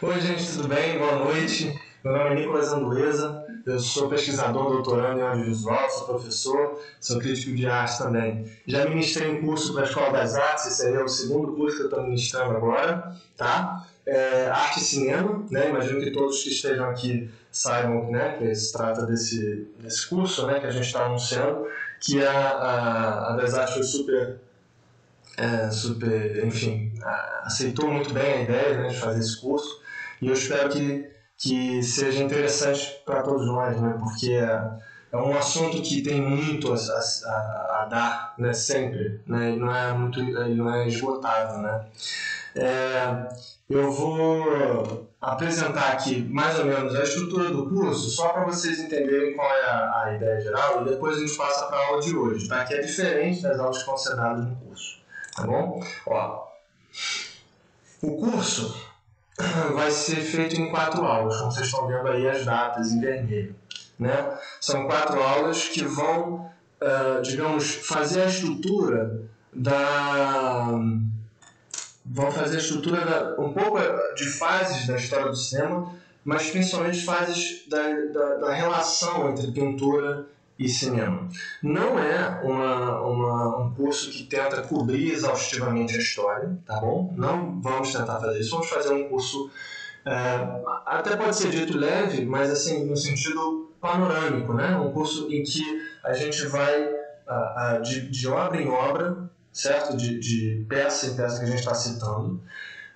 Oi, gente, tudo bem? Boa noite. Meu nome é Nicolas Andueza, eu sou pesquisador, doutorando em audiovisual, sou professor, sou crítico de arte também. Já ministrei um curso para a Escola das Artes, esse é o segundo curso que eu estou ministrando agora, tá? É, arte e cinema, né? Imagino que todos que estejam aqui saibam né, que se trata desse, desse curso né, que a gente está anunciando, que a, a, a das Artes foi super é, super, enfim, aceitou muito bem a ideia né, de fazer esse curso e eu espero que, que seja interessante para todos nós, né, porque é, é um assunto que tem muito a, a, a dar, né, sempre, né, ele não é muito, ele não é esgotável, né. É, eu vou apresentar aqui mais ou menos a estrutura do curso, só para vocês entenderem qual é a, a, ideia geral, e depois a gente passa para a aula de hoje, tá? que é diferente das aulas que dadas no curso tá bom? Ó, o curso vai ser feito em quatro aulas, como vocês estão vendo aí as datas em vermelho. Né? São quatro aulas que vão, uh, digamos, fazer a estrutura da. vão fazer a estrutura da, um pouco de fases da história do cinema, mas principalmente fases da, da, da relação entre pintura e cinema. Não é uma, uma, um curso que tenta cobrir exaustivamente a história, tá bom? Não vamos tentar fazer isso. Vamos fazer um curso, é, até pode ser dito leve, mas assim, no sentido panorâmico, né? Um curso em que a gente vai de, de obra em obra, certo? De, de peça em peça que a gente está citando,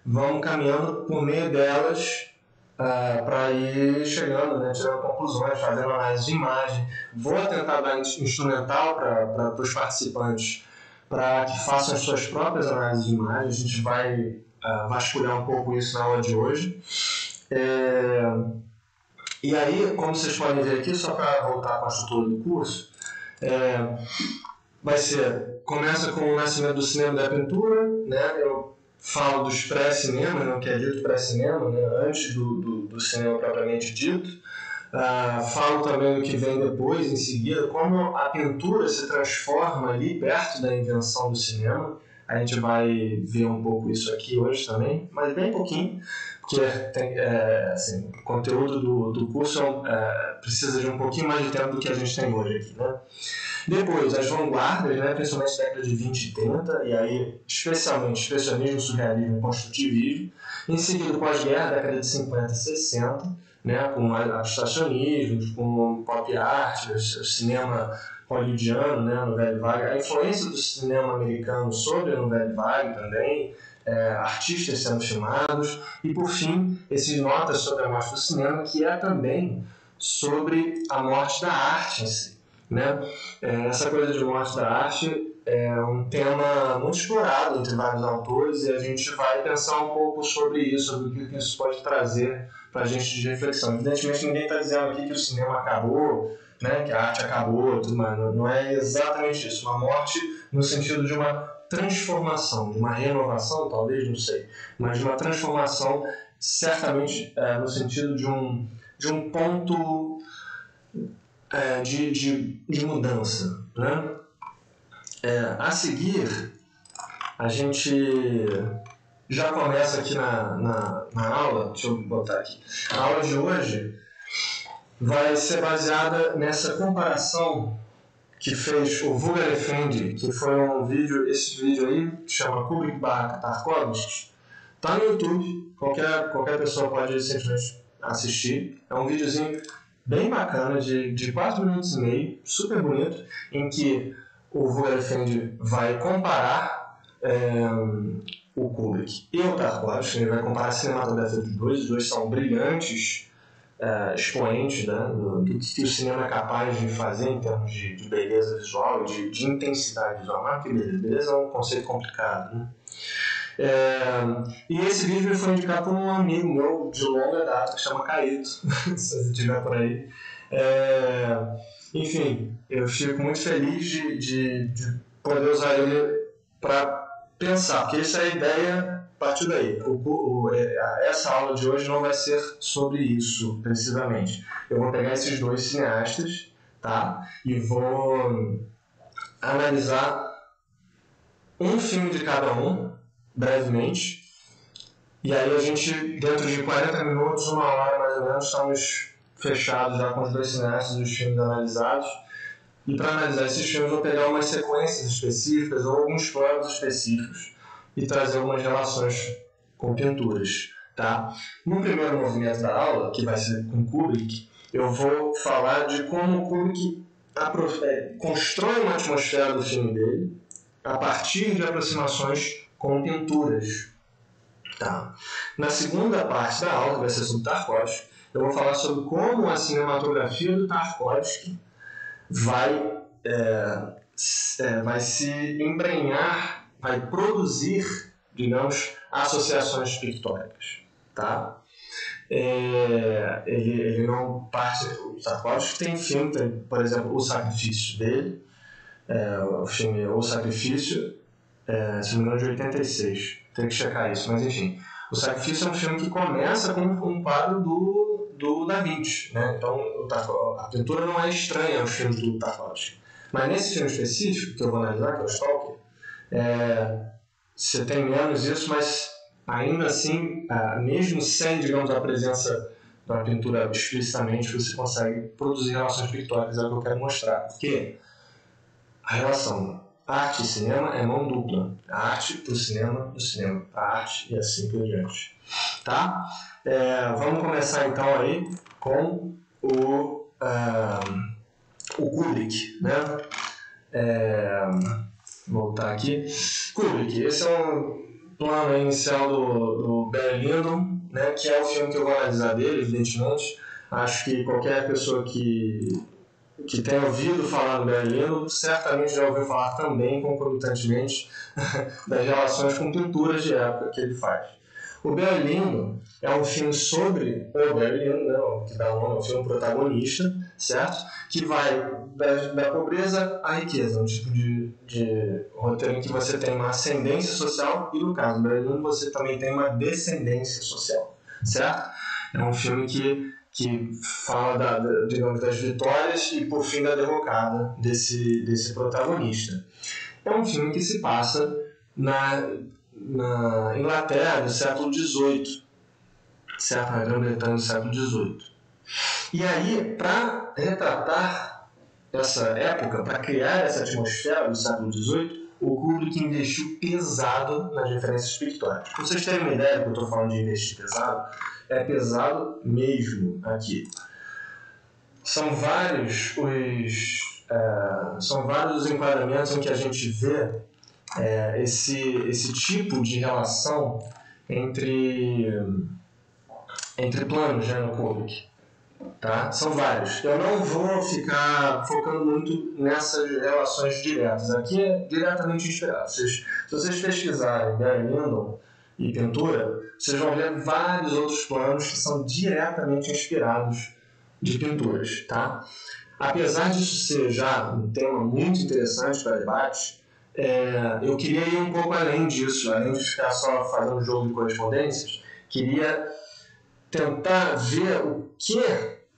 vamos caminhando por meio delas uh, é, para ir chegando, né, tirando conclusões, fazendo análise de imagem. Vou tentar dar instrumental para os participantes para que façam as suas próprias análises de imagem. A gente vai uh, vasculhar um pouco isso na aula de hoje. É... E aí, como vocês podem ver aqui, só para voltar para a estrutura do curso, é... vai ser, começa com o nascimento do cinema da pintura, né? Eu falo dos pré-cinema, né, o que é dito pré-cinema, né, antes do, do, do, cinema propriamente dito. Uh, falo também do que vem depois, em seguida, como a pintura se transforma ali perto da invenção do cinema. A gente vai ver um pouco isso aqui hoje também, mas bem pouquinho, porque tem, é, assim, o conteúdo do, do curso é, precisa de um pouquinho mais de tempo do que a gente tem hoje aqui. Né? Depois, as vanguardas, né, principalmente década de 20 e 30, e aí especialmente expressionismo, surrealismo e construtivismo. Em seguida, pós-guerra, década de 50 e 60, né, com abstracionismo, com pop art, o cinema hollywoodiano, né, no Vague, a influência do cinema americano sobre o Velho Vague também, é, artistas sendo filmados, e por fim, esses notas sobre a morte do cinema, que é também sobre a morte da arte em si. Né? É, essa coisa de morte da arte é um tema muito explorado entre vários autores e a gente vai pensar um pouco sobre isso, sobre o que isso pode trazer para a gente de reflexão. Evidentemente, ninguém está dizendo aqui que o cinema acabou, né, que a arte acabou, tudo mais. não é exatamente isso. Uma morte no sentido de uma transformação, de uma renovação, talvez, não sei, mas de uma transformação, certamente é, no sentido de um, de um ponto é, de, de, de mudança. Né? É, a seguir, a gente já começa aqui na, na, na, aula, deixa eu botar aqui. A aula de hoje vai ser baseada nessa comparação que fez o Vulgar Effendi, que foi um vídeo, esse vídeo aí, chama Kubrick Tarkovsky, tá no YouTube, qualquer, qualquer pessoa pode simplesmente assistir. É um videozinho bem bacana, de, de 4 minutos e meio, super bonito, em que o Vogelfeld vai comparar é, o Kubrick e o Tarkovsky, ele vai comparar a cinematografia dos dois, os dois são brilhantes é, expoentes né, do, do, que o cinema é capaz de fazer em termos de, de beleza visual, de, de intensidade visual. Mas que beleza, beleza é um conceito complicado, né? É, e esse vídeo foi indicado por um amigo meu de longa data que chama Caíto, se você tiver por aí. É, enfim, eu fico muito feliz de, de, de poder usar ele para pensar, porque essa é a ideia a partir daí. O, o, é, essa aula de hoje não vai ser sobre isso, precisamente. Eu vou pegar esses dois cineastas tá? e vou analisar um filme de cada um brevemente, E aí a gente, dentro de 40 minutos, uma hora mais ou menos, estamos fechados já com os dois cineastas dos filmes analisados. E para analisar esses filmes, eu vou pegar umas sequências específicas ou alguns planos específicos e trazer algumas relações com pinturas. Tá? No primeiro movimento da aula, que vai ser com Kubrick, eu vou falar de como Kubrick é, constrói uma atmosfera do filme dele a partir de aproximações com pinturas. Tá. Na segunda parte da aula, que vai ser sobre Tarkovsky, eu vou falar sobre como a cinematografia do Tarkovsky vai, é, é, vai se embrenhar, vai produzir, digamos, associações pictóricas. Tá? É, ele, ele não parte. O Tarkovsky tem filme, tem, por exemplo, O Sacrifício dele, é, o filme O Sacrifício, é, se não me engano, de 86. Tem que checar isso, mas enfim. O Sacrifício é um filme que começa com um quadro do, do Da Vinci. Né? Então, a pintura não é estranha aos filmes do Tarkovsky. Mas nesse filme específico, que eu vou analisar, que é o Stalker, é, você tem menos isso, mas ainda assim, mesmo sem, digamos, a presença da pintura explicitamente, você consegue produzir relações pictóricas, é o que eu quero mostrar. Porque a relação arte e cinema é mão dupla. A arte para o cinema, do cinema para a arte e assim por diante. Tá? É, vamos começar então aí com o, uh, o Kubrick, né? É, voltar aqui. Kubrick, esse é um plano inicial do, do Berlino, né, que é o filme que eu vou analisar dele, evidentemente. Acho que qualquer pessoa que que tenha ouvido falar do Berlino, certamente já ouviu falar também, concomitantemente, das relações com pinturas de época que ele faz. O Berlino é um filme sobre o Berlino, né, que dá nome ao filme protagonista, certo? Que vai da, da pobreza à riqueza, um tipo de, de roteiro em que você tem uma ascendência social e, no caso do Berlino, você também tem uma descendência social, certo? É um filme que que fala da, da, digamos, das vitórias e por fim da derrocada desse, desse protagonista. É um filme que se passa na, na Inglaterra do século XVIII, certo? Na Grã-Bretanha do século XVIII. E aí, para retratar essa época, para criar essa atmosfera do século XVIII, o Kubrick investiu pesado nas referências pictóricas. Para vocês terem uma ideia do que eu estou falando de investir pesado, é pesado mesmo aqui. São vários os, é, são vários os enquadramentos em que a gente vê é, esse, esse tipo de relação entre, entre planos né, no Kubrick. Tá? São vários. Eu não vou ficar focando muito nessas relações diretas. Aqui é diretamente inspirado. se vocês pesquisarem Barry Lyndon e pintura, vocês vão ver vários outros planos que são diretamente inspirados de pinturas, tá? Apesar disso ser já um tema muito interessante para debate, é, eu queria ir um pouco além disso, além de ficar só fazendo jogo de correspondências, queria tentar ver o que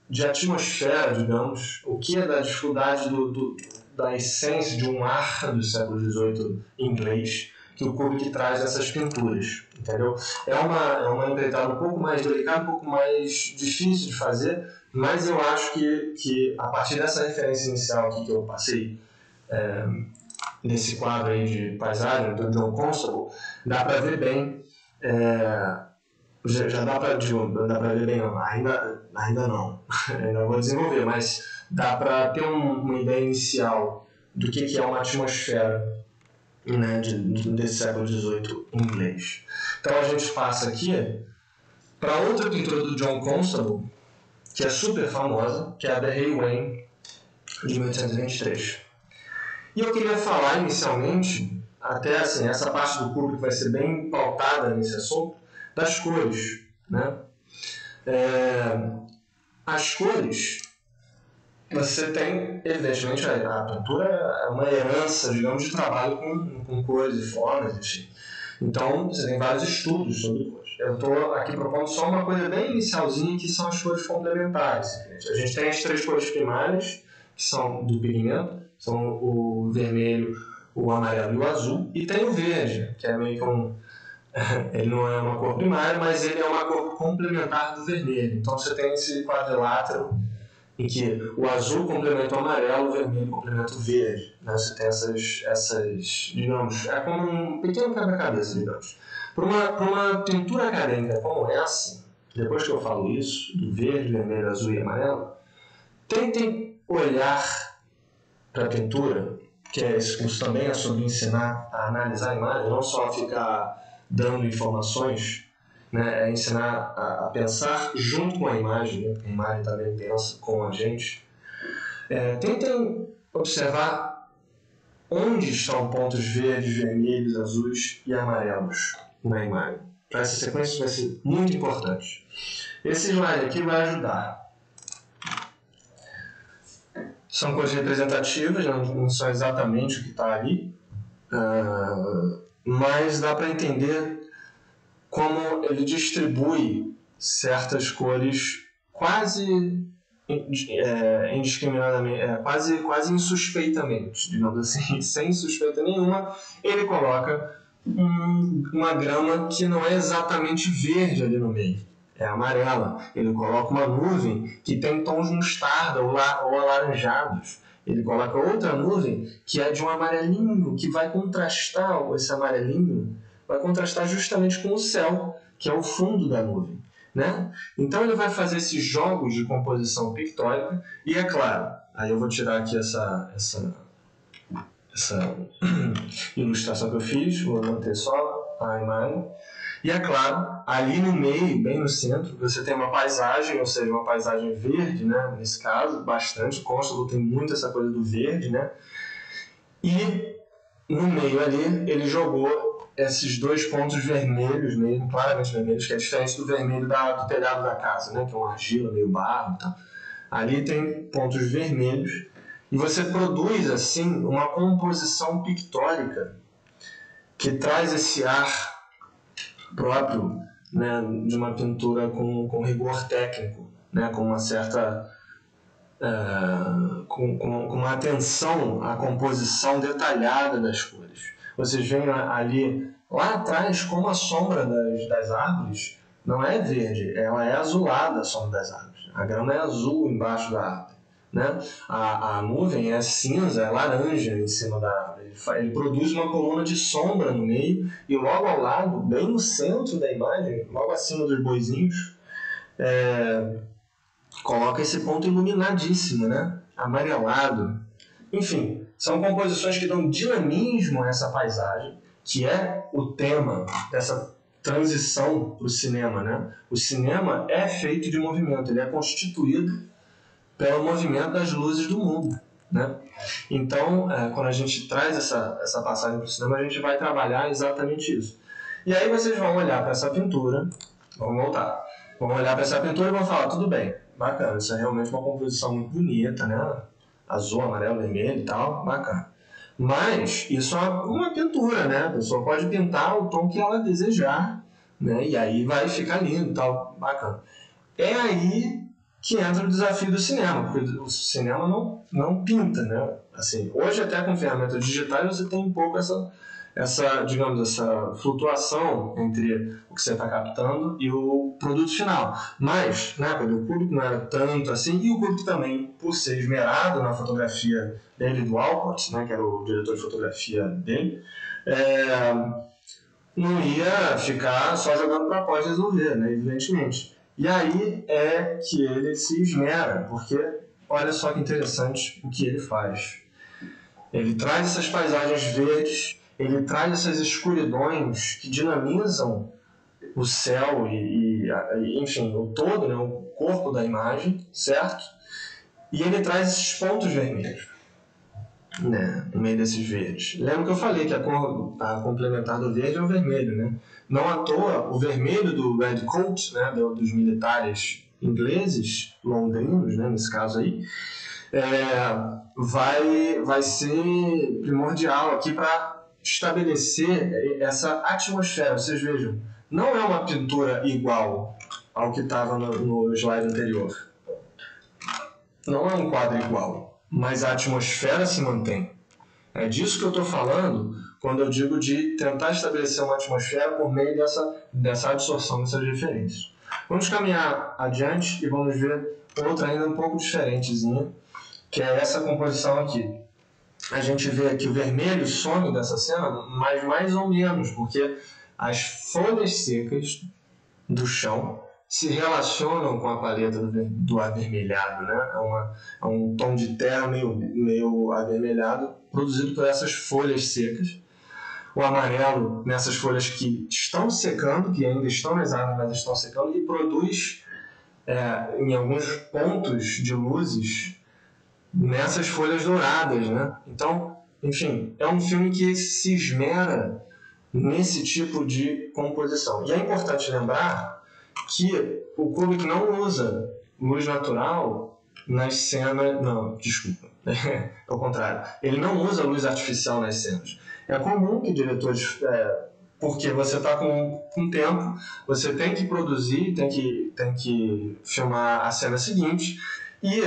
de atmosfera, digamos, o que da dificuldade do, do, da essência de um ar do século XVIII inglês que o Kubrick traz essas pinturas, entendeu? É uma, é uma empreitada um pouco mais delicada, um pouco mais difícil de fazer, mas eu acho que, que a partir dessa referência inicial aqui que eu passei, é, nesse quadro aí de paisagem do John Constable, dá para ver bem, é, já, já, dá para para ver bem, não, ainda, ainda não, ainda vou desenvolver, mas dá para ter um, uma ideia inicial do que, que é uma atmosfera né, de, desse século XVIII inglês. Então a gente passa aqui para outra pintura do John Constable, que é super famosa, que é a The Hay Wayne, de 1823. E eu queria falar inicialmente, até assim, essa parte do público vai ser bem pautada nesse assunto, das cores. Né? É, as cores você tem, evidentemente, a, pintura é uma herança, digamos, de trabalho com, com cores e formas, enfim. Então, você tem vários estudos sobre cores. Eu estou aqui propondo só uma coisa bem inicialzinha, que são as cores complementares. A gente tem as três cores primárias, que são do pigmento, são o vermelho, o amarelo e o azul, e tem o verde, que é meio que um, ele não é uma cor primária, mas ele é uma cor complementar do vermelho. Então você tem esse quadrilátero em que o azul complementa o amarelo, o vermelho complementa o verde. Né? Você tem essas, essas, digamos, é como um pequeno quebra-cabeça, digamos. Para uma, uma pintura acadêmica como essa, depois que eu falo isso, do verde, vermelho, azul e amarelo, tentem olhar para a pintura, que é esse curso também é sobre ensinar a analisar a imagem, não só ficar dando informações, né, é ensinar a, a pensar junto com a imagem, né, a imagem também pensa com a gente. É, tentem observar onde estão pontos verdes, vermelhos, azuis e amarelos na imagem. Para essa sequência vai ser muito importante. Esse slide aqui vai ajudar. São coisas representativas, não são exatamente o que está ali, uh, mas dá para entender como ele distribui certas cores quase é, indiscriminadamente, é, quase, quase insuspeitamente, digamos assim, sem suspeita nenhuma, ele coloca um, uma grama que não é exatamente verde ali no meio, é amarela. Ele coloca uma nuvem que tem tons mostarda ou, la, ou alaranjados. Ele coloca outra nuvem que é de um amarelinho, que vai contrastar esse amarelinho, vai contrastar justamente com o céu, que é o fundo da nuvem. Né? Então ele vai fazer esses jogos de composição pictórica e é claro, aí eu vou tirar aqui essa, essa, essa ilustração que eu fiz, vou manter só a imagem. E é claro, ali no meio, bem no centro, você tem uma paisagem, ou seja, uma paisagem verde, né? nesse caso, bastante. Constable tem muito essa coisa do verde, né? E no meio ali, ele jogou esses dois pontos vermelhos mesmo, claramente vermelhos, que é diferente do vermelho da, do telhado da casa, né? que é uma argila, meio barro tal. Ali tem pontos vermelhos e você produz assim uma composição pictórica que traz esse ar próprio né, de uma pintura com, com rigor técnico, né, com uma certa uh, com, com, com, uma atenção à composição detalhada das cores. Vocês veem ali lá atrás como a sombra das, das árvores não é verde, ela é azulada a sombra das árvores. A grama é azul embaixo da árvore. Né? A, a nuvem é cinza, é laranja em cima da árvore. Ele, produz uma coluna de sombra no meio e logo ao lado, bem no centro da imagem, logo acima dos boizinhos, é, coloca esse ponto iluminadíssimo, né? amarelado. Enfim, são composições que dão dinamismo a essa paisagem, que é o tema dessa transição para o cinema. Né? O cinema é feito de movimento, ele é constituído pelo movimento das luzes do mundo. Né? Então, é, quando a gente traz essa, essa passagem para o cinema, a gente vai trabalhar exatamente isso. E aí vocês vão olhar para essa pintura, vamos voltar, vão olhar para essa pintura e vão falar, tudo bem, bacana, isso é realmente uma composição muito bonita, né? Azul, amarelo, vermelho e tal, bacana. Mas isso é uma pintura, né? A pessoa pode pintar o tom que ela desejar, né? E aí vai ficar lindo e tal, bacana. É aí que entra o desafio do cinema, porque o cinema não, não pinta, né? Assim, hoje até com ferramentas digitais você tem um pouco essa, essa, digamos, essa flutuação entre o que você está captando e o produto final. Mas, né, quando o público não era tanto assim, e o público também, por ser esmerado na fotografia dele, do Alcott, né, que era o diretor de fotografia dele, é, não ia ficar só jogando para pós resolver, né, evidentemente. E aí é que ele se esmera, porque olha só que interessante o que ele faz. Ele traz essas paisagens verdes, ele traz essas escuridões que dinamizam o céu e, e enfim, o todo, né, o corpo da imagem, certo? E ele traz esses pontos vermelhos né, no meio desses verdes. Lembra que eu falei que a cor a complementar do verde é o vermelho, né? Não à toa, o vermelho do Red Coat, né, dos militares ingleses, londrinos, né, nesse caso aí, é, vai, vai ser primordial aqui para estabelecer essa atmosfera. Vocês vejam, não é uma pintura igual ao que estava no, no slide anterior. Não é um quadro igual, mas a atmosfera se mantém. É disso que eu estou falando quando eu digo de tentar estabelecer uma atmosfera por meio dessa, dessa absorção dessas referências. Vamos caminhar adiante e vamos ver outra ainda um pouco diferentezinha, que é essa composição aqui. A gente vê que o vermelho some dessa cena, mas mais ou menos, porque as folhas secas do chão se relacionam com a paleta do avermelhado, né? É, uma, é um tom de terra meio, meio avermelhado produzido por essas folhas secas. O amarelo nessas folhas que estão secando, que ainda estão nas árvores, mas estão secando, e produz é, em alguns pontos de luzes nessas folhas douradas, né? Então, enfim, é um filme que se esmera nesse tipo de composição. E é importante lembrar que o Kubrick não usa luz natural nas cenas. Não, desculpa. é o contrário. Ele não usa luz artificial nas cenas. É comum que diretores. É, porque você está com, com tempo, você tem que produzir, tem que, tem que filmar a cena seguinte, e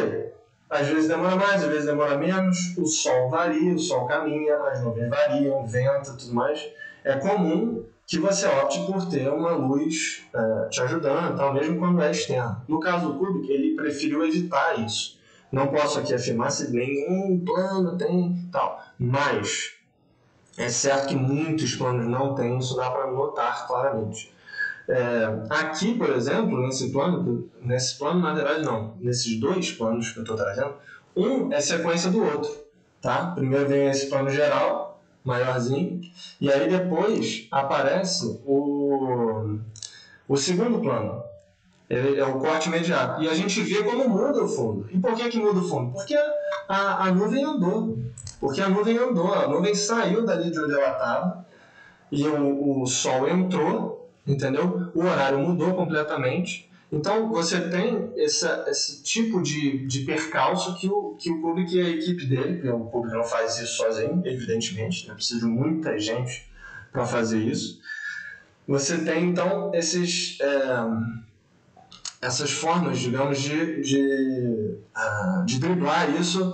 às vezes demora mais, às vezes demora menos, o sol varia, o sol caminha, as nuvens variam, venta tudo mais. É comum que você opte por ter uma luz é, te ajudando, tal, mesmo quando é externa. No caso do Kubrick, ele preferiu evitar isso. Não posso aqui afirmar se nenhum plano tem tal, mas é certo que muitos planos não têm, isso dá para notar claramente. É, aqui, por exemplo, nesse plano, nesse plano, na verdade não, nesses dois planos que eu estou trazendo, um é sequência do outro. Tá? Primeiro vem esse plano geral, maiorzinho, e aí depois aparece o, o segundo plano. É o corte imediato. E a gente vê como muda o fundo. E por que, que muda o fundo? Porque a, a nuvem andou. Porque a nuvem andou, a nuvem saiu dali de onde ela estava e o, o sol entrou, entendeu? O horário mudou completamente. Então você tem essa, esse tipo de, de percalço que o, que o público e a equipe dele, porque o público não faz isso sozinho, evidentemente, né? precisa de muita gente para fazer isso. Você tem então esses, é, essas formas, digamos, de, de, uh, de driblar isso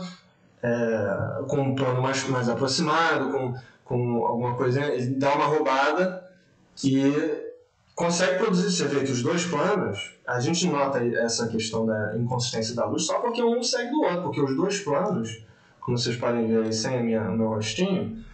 é, com um plano mais, mais aproximado, com, com alguma coisinha, ele dá uma roubada que consegue produzir. Vê que os dois planos, a gente nota essa questão da inconsistência da luz só porque um segue do outro, porque os dois planos, como vocês podem ver aí sem a minha, o meu rostinho,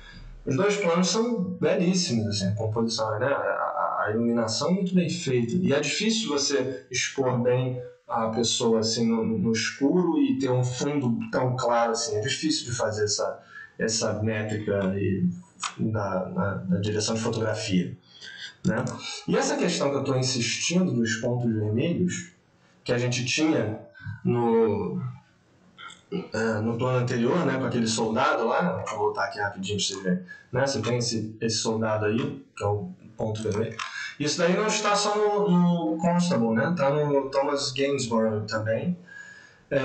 os dois planos são belíssimos, assim, composição, né? a, iluminação muito bem feita. E é difícil você expor bem a pessoa assim no, no, escuro e ter um fundo tão claro assim. É difícil de fazer essa essa métrica aí na, na, na direção de fotografia né? E essa questão que eu estou insistindo dos pontos vermelhos que a gente tinha no é, no plano anterior, né, com aquele soldado lá, vou voltar aqui rapidinho para você ver, né, você tem esse, esse soldado aí, que é o ponto vermelho, isso daí não está só no, no Constable, né? Está no Thomas Gainsborough também. É,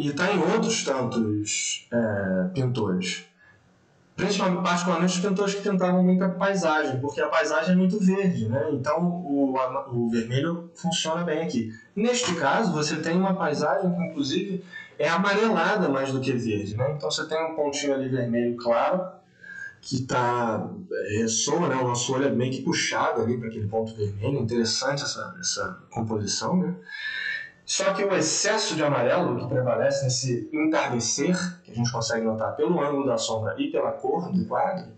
e está em outros tantos é, pintores. Principalmente, particularmente os pintores que pintavam muita paisagem, porque a paisagem é muito verde, né? Então o, o vermelho funciona bem aqui. Neste caso, você tem uma paisagem que, inclusive, é amarelada mais do que verde, né? Então você tem um pontinho ali vermelho claro, que tá, é, ressoa, né? o nosso olho é meio que puxado ali para aquele ponto vermelho. Interessante essa, essa composição, né? Só que o excesso de amarelo que prevalece nesse entardecer, que a gente consegue notar pelo ângulo da sombra e pela cor do quadro,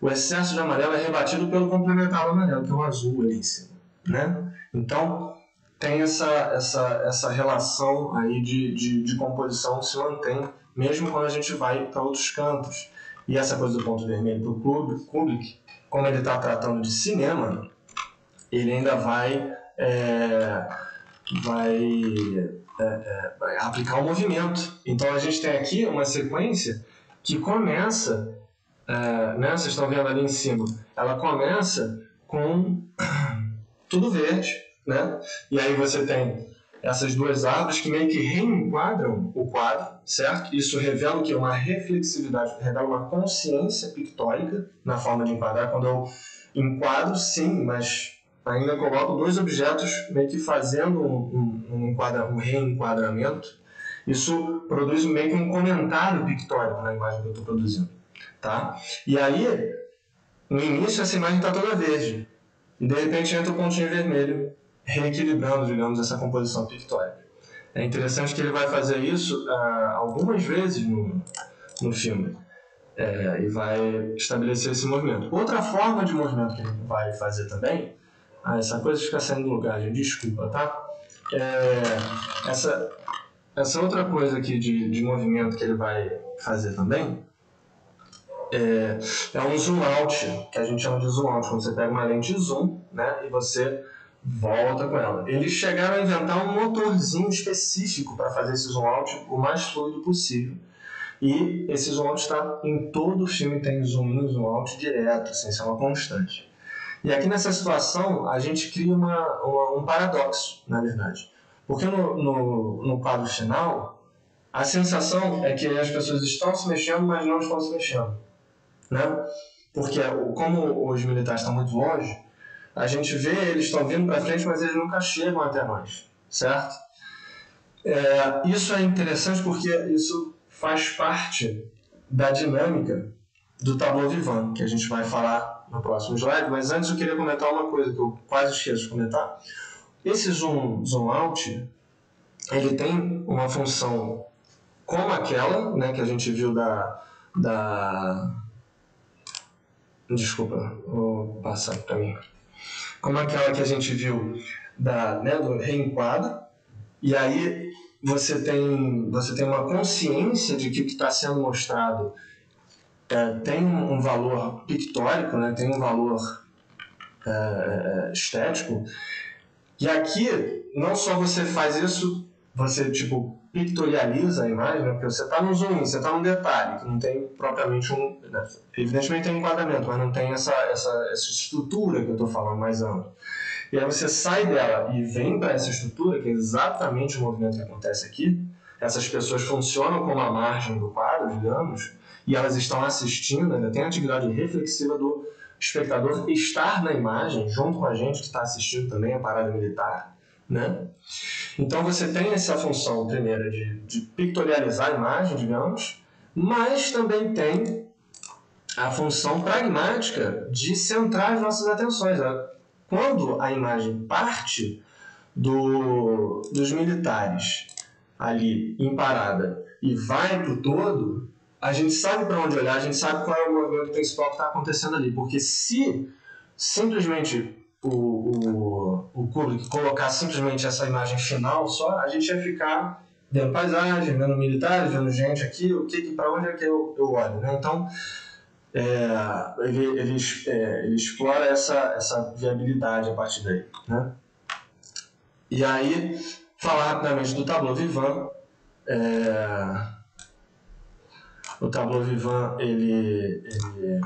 o excesso de amarelo é rebatido pelo complementar amarelo, que é o azul ali em cima. Né? Então, tem essa, essa, essa relação aí de, de, de composição se mantém, mesmo quando a gente vai para outros cantos. E essa coisa do ponto vermelho para o Kubrick, como ele está tratando de cinema, ele ainda vai, é, vai, é, é, aplicar o movimento. Então a gente tem aqui uma sequência que começa, é, né, vocês estão vendo ali em cima, ela começa com tudo verde, né? E aí você tem essas duas árvores que meio que reenquadram o quadro, certo? Isso revela o que? Uma reflexividade, revela uma consciência pictórica na forma de enquadrar. Quando eu enquadro, sim, mas ainda coloco dois objetos meio que fazendo um, um, um, um reenquadramento. Isso produz meio que um comentário pictórico na imagem que eu estou produzindo. Tá? E aí, no início, essa imagem está toda verde. E de repente entra o pontinho vermelho, reequilibrando, digamos, essa composição pictórica. É interessante que ele vai fazer isso uh, algumas vezes no, no filme. É, e vai estabelecer esse movimento. Outra forma de movimento que ele vai fazer também, ah, essa coisa fica saindo do lugar, gente, desculpa, tá? É, essa, essa outra coisa aqui de, de movimento que ele vai fazer também é, é um zoom out, que a gente chama de zoom out, quando você pega uma lente zoom né, e você volta com ela. Eles chegaram a inventar um motorzinho específico para fazer esse zoom out o mais fluido possível. E esse zoom out está em todo o filme, tem zoom in, zoom out direto, assim, isso é uma constante. E aqui nessa situação, a gente cria uma, uma um paradoxo, na verdade. Porque no, no, no quadro final, a sensação é que as pessoas estão se mexendo, mas não estão se mexendo né? Porque como os militares estão muito longe, a gente vê eles estão vindo para frente, mas eles nunca chegam até nós, certo? É, isso é interessante porque isso faz parte da dinâmica do tableau vivant, que a gente vai falar no próximo slide, mas antes eu queria comentar uma coisa que eu quase esqueço de comentar. Esse zoom, zoom out, ele tem uma função como aquela, né, que a gente viu da, da Desculpa, vou passar para mim. Como aquela que a gente viu da, né, do reenquadro, e aí você tem, você tem uma consciência de que o que está sendo mostrado é, tem um valor pictórico, né, tem um valor é, estético, e aqui não só você faz isso, você tipo pictorializa a imagem, né? porque você está no zoom, você está no detalhe, que não tem propriamente um. Né? Evidentemente tem um enquadramento, mas não tem essa, essa, essa estrutura que eu estou falando mais ampla. E aí você sai dela e vem para essa estrutura, que é exatamente o movimento que acontece aqui. Essas pessoas funcionam como a margem do quadro, digamos, e elas estão assistindo, ainda tem a atividade reflexiva do espectador estar na imagem, junto com a gente que está assistindo também a parada militar. Né? Então você tem essa função primeira de, de pictorializar a imagem, digamos, mas também tem a função pragmática de centrar as nossas atenções. Quando a imagem parte do, dos militares ali em parada e vai para o todo, a gente sabe para onde olhar, a gente sabe qual é o movimento principal que está acontecendo ali. Porque se simplesmente o, o, o Kubrick colocar simplesmente essa imagem final só, a gente ia ficar vendo paisagem, vendo militares, vendo gente aqui, o que, para onde é que eu, eu olho, né? Então, é, ele, ele, é, ele explora essa, essa viabilidade a partir daí, né? E aí, falar rapidamente do Tableau Vivant. É, o Tableau Vivant, ele, ele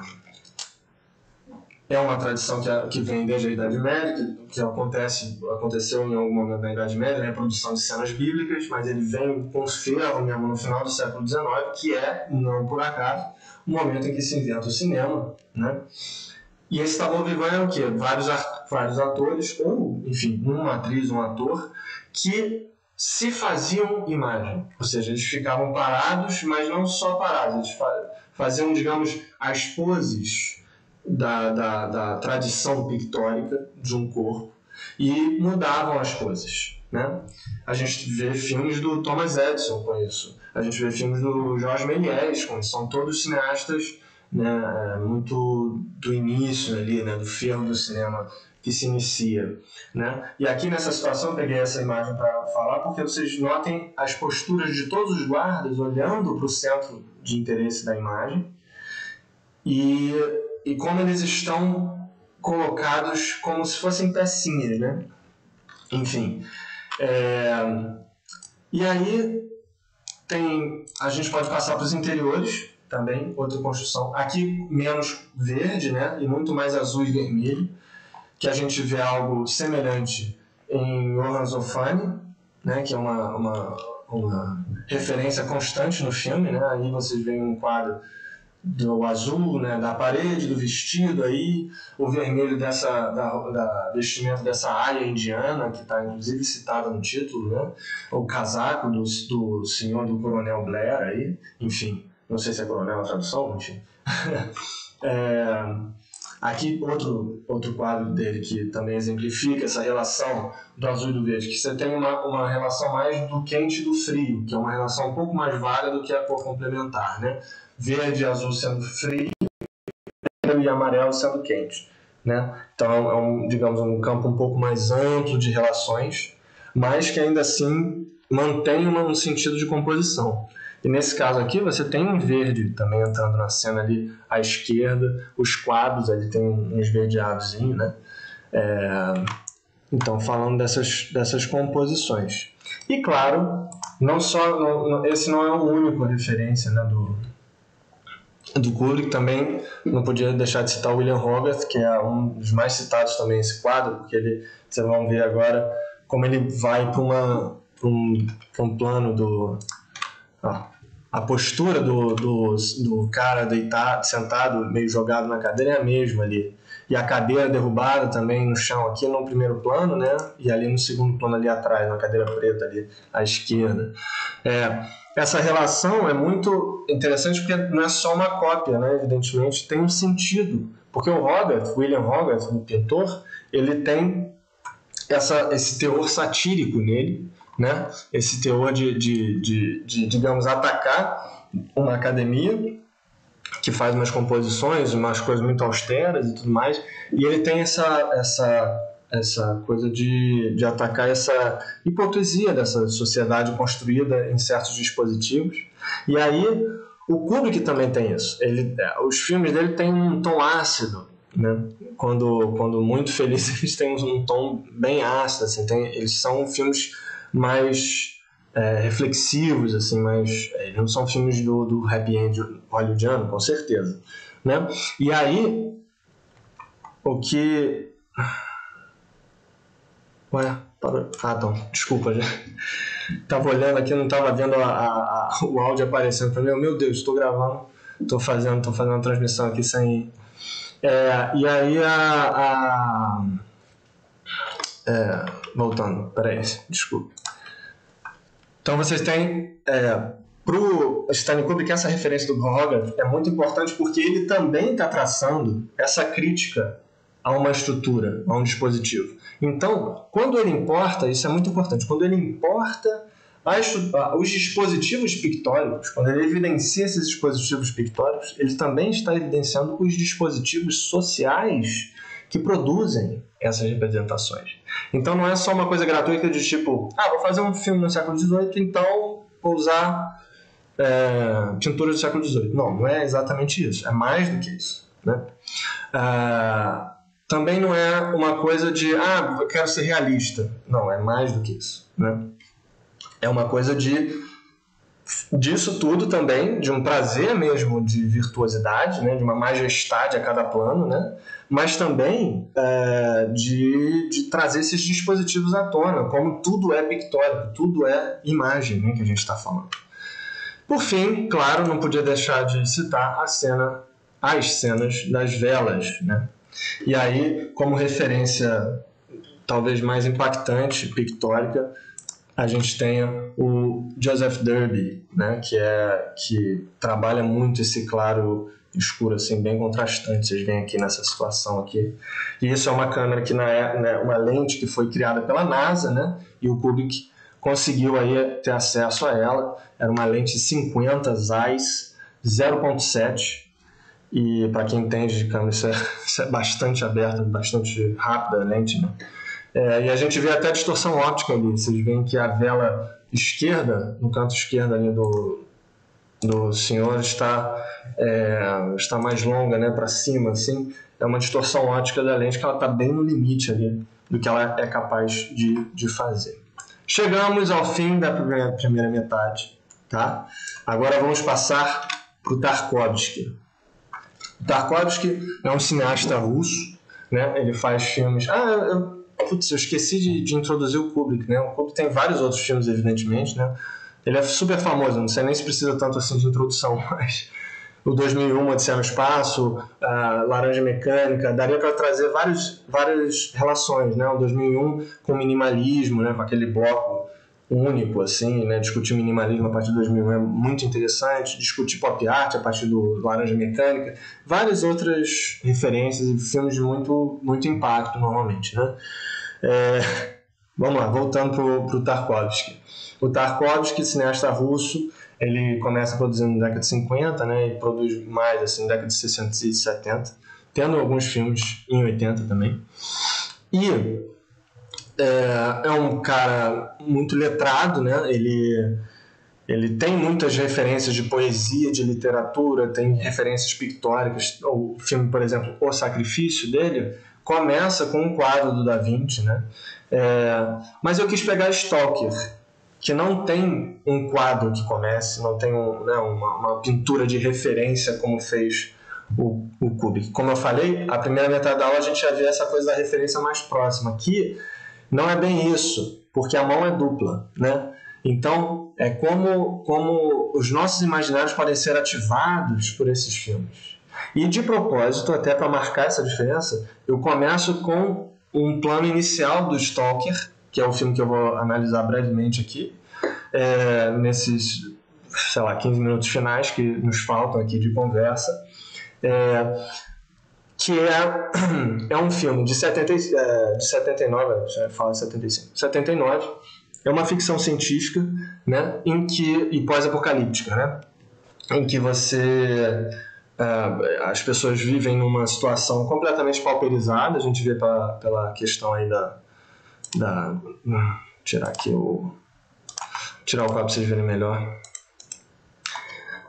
é uma tradição que, que vem desde a Idade Média, que, que acontece, aconteceu em algum momento da Idade Média, né, a produção de cenas bíblicas, mas ele vem com ferro mesmo no final do século XIX, que é, não por acaso, o momento em que se inventa o cinema. Né? E esse tableau vivant é o quê? Vários, vários atores, ou, enfim, uma atriz, um ator, que se faziam imagem. Ou seja, eles ficavam parados, mas não só parados, eles faziam, digamos, as poses da, da, da tradição pictórica de um corpo e mudavam as coisas. Né? A gente vê filmes do Thomas Edison com isso, a gente vê filmes do Jorge Méliès com isso, são todos cineastas né, muito do início ali, né, do filme do cinema que se inicia. Né? E aqui nessa situação peguei essa imagem para falar porque vocês notem as posturas de todos os guardas olhando para o centro de interesse da imagem e e como eles estão colocados como se fossem pecinhas, né? Enfim. É... E aí tem, a gente pode passar para os interiores também, outra construção. Aqui menos verde, né? E muito mais azul e vermelho, que a gente vê algo semelhante em Oranzofane, né? Que é uma, uma, uma referência constante no filme, né? Aí vocês veem um quadro do azul né, da parede, do vestido aí, o vermelho dessa, da, da vestimenta dessa área indiana, que está inclusive citada no título, né, o casaco do, do senhor do coronel Blair aí, enfim, Não sei se é coronel a tradução, enfim. é, aqui outro, outro quadro dele que também exemplifica essa relação do azul e do verde, que você tem uma, uma relação mais do quente e do frio, que é uma relação um pouco mais válida do que a cor complementar, né? Verde e azul sendo frio e amarelo sendo quente. Né? Então é um, digamos, um campo um pouco mais amplo de relações, mas que ainda assim mantém um sentido de composição. E nesse caso aqui você tem um verde também entrando na cena ali à esquerda, os quadros ali tem um esverdeadozinho, né? É... Então falando dessas, dessas composições. E claro, não só não, esse não é o único referência né, do, do Kubrick também não podia deixar de citar o William Hogarth, que é um dos mais citados também nesse quadro, porque ele, vocês vão ver agora como ele vai para um, um plano do ó, a postura do, do, do cara deitado, sentado, meio jogado na cadeira é a mesma ali. E a cadeira derrubada também no chão aqui no primeiro plano, né? E ali no segundo plano ali atrás, na cadeira preta ali à esquerda. É, essa relação é muito interessante porque não é só uma cópia, né? Evidentemente tem um sentido. Porque o Hogarth, William Hogarth, o pintor, ele tem essa, esse teor satírico nele, né? esse teor de, de, de, de, digamos, atacar uma academia que faz umas composições, umas coisas muito austeras e tudo mais, e ele tem essa, essa, essa coisa de, de atacar essa hipotesia dessa sociedade construída em certos dispositivos. E aí o Kubrick também tem isso. Ele, os filmes dele têm um tom ácido, né? Quando, quando muito feliz eles têm um tom bem ácido, assim, tem, eles são filmes mais é, reflexivos, assim, mas é, não são filmes do, do happy end hollywoodiano, com certeza, né? E aí, o que... Ué, para... Ah, então, desculpa, já. Tava olhando aqui, não tava vendo a, a, a, o áudio aparecendo. Para mim, meu Deus, estou gravando, estou fazendo, estou fazendo uma transmissão aqui sem... É, e aí a... a é, voltando, peraí, desculpa. Então vocês têm é, pro Stanley Kubrick essa referência do Hogarth é muito importante porque ele também está traçando essa crítica a uma estrutura, a um dispositivo. Então, quando ele importa, isso é muito importante, quando ele importa os dispositivos pictóricos, quando ele evidencia esses dispositivos pictóricos, ele também está evidenciando os dispositivos sociais que produzem essas representações. Então não é só uma coisa gratuita de tipo, ah, vou fazer um filme no século XVIII, então vou usar é, pinturas do século XVIII. Não, não é exatamente isso. É mais do que isso. Né? Ah, também não é uma coisa de, ah, eu quero ser realista. Não, é mais do que isso. Né? É uma coisa de disso tudo também, de um prazer mesmo de virtuosidade, né, de uma majestade a cada plano, né, mas também é, de, de trazer esses dispositivos à tona, como tudo é pictórico, tudo é imagem né, que a gente está falando. Por fim, claro, não podia deixar de citar a cena, as cenas das velas, né? E aí, como referência talvez mais impactante, pictórica, a gente tenha o Joseph Derby, né, que é que trabalha muito esse claro escuro assim bem contrastante. Vocês veem aqui nessa situação aqui. E isso é uma câmera que na é né, uma lente que foi criada pela NASA, né? E o Kubrick conseguiu aí ter acesso a ela. Era uma lente 50 Zeiss 0.7 e para quem entende de câmera isso é, isso é bastante aberta, bastante rápida a lente, né? É, e a gente vê até distorção óptica ali. Vocês veem que a vela esquerda, no canto esquerdo ali do, do senhor, está, é, está mais longa, né, para cima, assim. É uma distorção óptica da lente que ela está bem no limite ali do que ela é capaz de, de fazer. Chegamos ao fim da primeira, primeira metade, tá? Agora vamos passar para o Tarkovsky. Tarkovsky é um cineasta russo, né? Ele faz filmes. Ah, eu Putz, eu esqueci de, de, introduzir o Kubrick, né? O Kubrick tem vários outros filmes, evidentemente, né? Ele é super famoso, não sei nem se precisa tanto assim de introdução, mas o 2001, Odisseia no Espaço, a Laranja Mecânica, daria para trazer vários, várias relações, né? O 2001 com minimalismo, né? Com aquele bloco único, assim, né? Discutir minimalismo a partir de 2000 é muito interessante, discutir pop art a partir do Laranja Mecânica, várias outras referências e filmes de muito, muito impacto, normalmente, né? É, vamos lá, voltando para o Tarkovsky. O Tarkovsky, cineasta russo, ele começa produzindo na década de 50, né? E produz mais, assim, na década de 60 e 70, tendo alguns filmes em 80 também. E é, é um cara muito letrado, né? Ele, ele tem muitas referências de poesia, de literatura, tem referências pictóricas. O filme, por exemplo, O Sacrifício dele começa com um quadro do Da Vinci, né? É, mas eu quis pegar Stalker, que não tem um quadro que comece, não tem um, né, uma, uma, pintura de referência como fez o, o Kubrick. Como eu falei, a primeira metade da aula a gente já vê essa coisa da referência mais próxima. Aqui não é bem isso, porque a mão é dupla, né? Então, é como, como os nossos imaginários podem ser ativados por esses filmes. E de propósito, até para marcar essa diferença, eu começo com um plano inicial do Stalker, que é o filme que eu vou analisar brevemente aqui, é, nesses, sei lá, 15 minutos finais que nos faltam aqui de conversa. É, que é, é um filme de, 70, é, de 79, já fala 75, 79, é uma ficção científica, né, em que, e pós-apocalíptica, né, em que você, é, as pessoas vivem numa situação completamente pauperizada, a gente vê pela, pela questão aí da, da, tirar aqui o, tirar o copo para vocês verem melhor,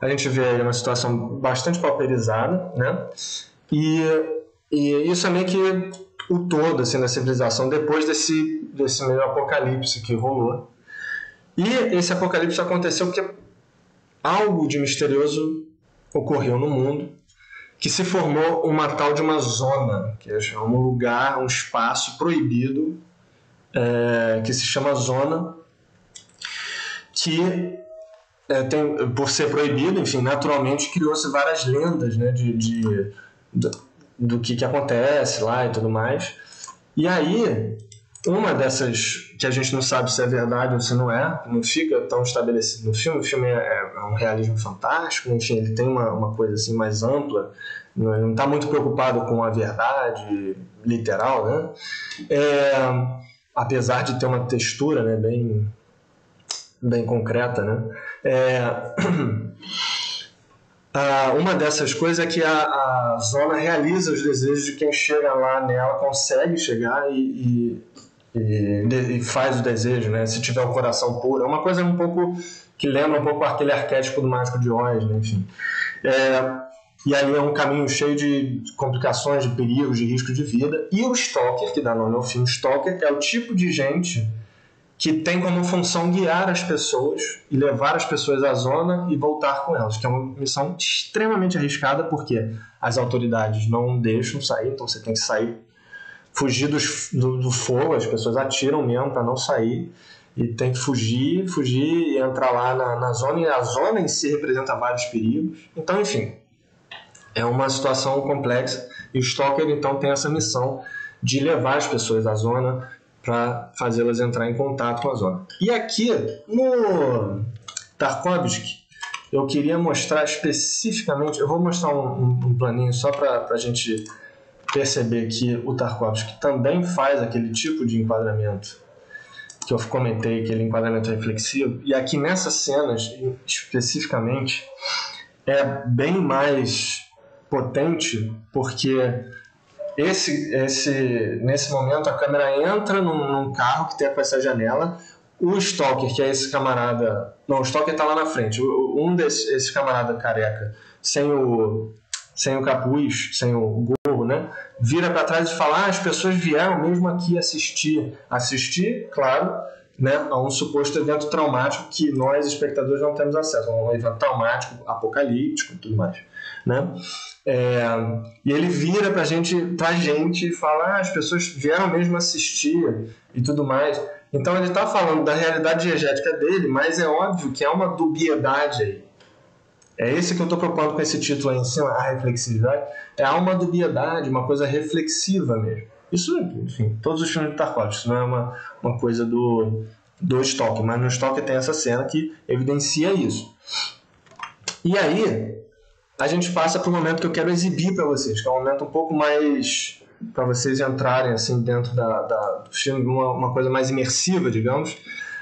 a gente vê aí uma situação bastante pauperizada, né? E, e isso é meio que o todo assim, da civilização depois desse, desse meio apocalipse que rolou. E esse apocalipse aconteceu porque algo de misterioso ocorreu no mundo que se formou uma tal de uma zona, que é um lugar, um espaço proibido, é, que se chama zona, que é, tem, por ser proibido, enfim, naturalmente criou-se várias lendas né, de, de do, do que, que acontece lá e tudo mais. E aí, uma dessas que a gente não sabe se é verdade ou se não é, não fica tão estabelecido no filme. O filme é, é um realismo fantástico, enfim, ele tem uma, uma coisa assim mais ampla, não está muito preocupado com a verdade literal, né? É, apesar de ter uma textura né, bem, bem concreta, né? É, Ah, uma dessas coisas é que a, a, zona realiza os desejos de quem chega lá nela, consegue chegar e, e, e, e, faz o desejo, né? Se tiver o coração puro. É uma coisa um pouco que lembra um pouco aquele arquétipo do Mágico de Oz, né? Enfim. É, e ali é um caminho cheio de complicações, de perigos, de risco de vida. E o Stalker, que dá nome ao filme Stalker, é o tipo de gente que tem como função guiar as pessoas e levar as pessoas à zona e voltar com elas, que é uma missão extremamente arriscada porque as autoridades não deixam sair, então você tem que sair, fugir do, do fogo, as pessoas atiram mesmo para não sair e tem que fugir, fugir e entrar lá na, na zona e a zona em si representa vários perigos. Então, enfim, é uma situação complexa e o Stalker então tem essa missão de levar as pessoas à zona para fazê-las entrar em contato com a zona. E aqui no Tarkovsky, eu queria mostrar especificamente, eu vou mostrar um, um, planinho só para a gente perceber que o Tarkovsky também faz aquele tipo de enquadramento que eu comentei, aquele enquadramento reflexivo, e aqui nessas cenas especificamente é bem mais potente porque esse, esse, nesse momento a câmera entra num, num carro que tem com essa janela. O Stalker, que é esse camarada. Não, o Stalker está lá na frente. Um desses esse camarada careca, sem o, sem o capuz, sem o gorro, né? Vira para trás e fala: ah, as pessoas vieram mesmo aqui assistir. Assistir, claro, né, a um suposto evento traumático que nós, espectadores, não temos acesso. Um evento traumático, apocalíptico e tudo mais. Né? É, e ele vira pra gente, pra gente e fala: ah, as pessoas vieram mesmo assistir e tudo mais. Então ele está falando da realidade diegética dele, mas é óbvio que é uma dubiedade aí. É esse que eu estou propondo com esse título aí em cima, a reflexividade. É uma dubiedade, uma coisa reflexiva mesmo. Isso, enfim, todos os filmes de Tarkovsky, isso não é uma, uma coisa do, do Stalker, mas no Stalker tem essa cena que evidencia isso. E aí, a gente passa para o momento que eu quero exibir para vocês, que é um momento um pouco mais para vocês entrarem assim dentro da, da do filme, uma, uma coisa mais imersiva, digamos.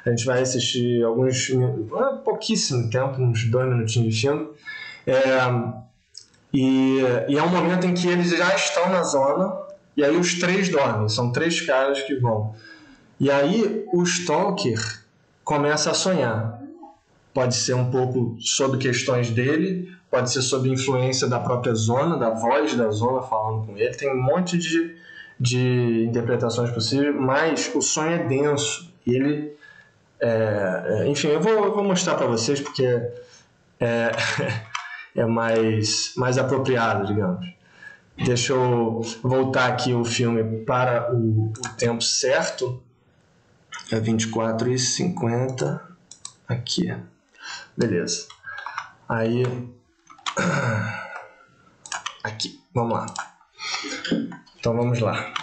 A gente vai assistir alguns é, pouquíssimo tempo, uns dois minutinhos de filme. É, e, e é um momento em que eles já estão na zona e aí os três dormem. São três caras que vão. E aí o Stalker começa a sonhar. Pode ser um pouco sobre questões dele, pode ser sob influência da própria zona, da voz da zona falando com ele. Tem um monte de, de interpretações possíveis, mas o sonho é denso. E ele. É, é enfim, eu vou, eu vou mostrar para vocês porque é, é mais, mais apropriado, digamos. Deixa eu voltar aqui o filme para o, o tempo certo. É 24 e 50 aqui. Beleza. Aí Aqui, vamos lá. Então vamos lá.